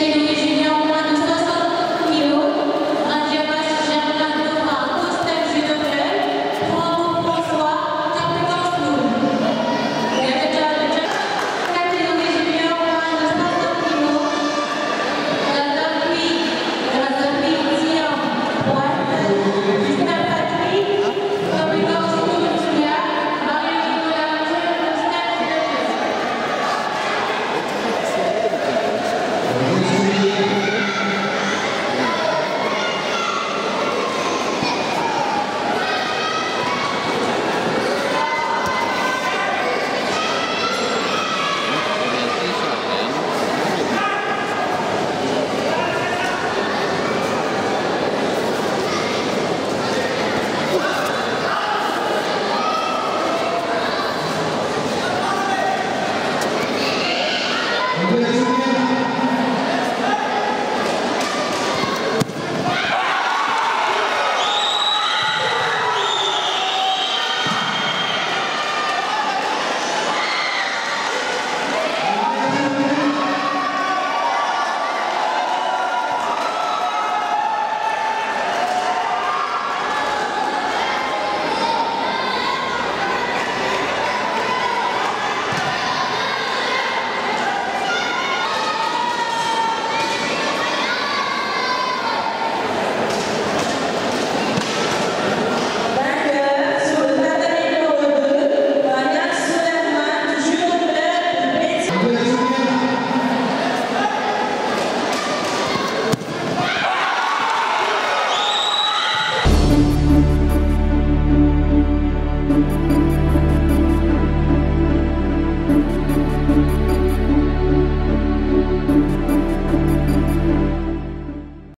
Hallelujah.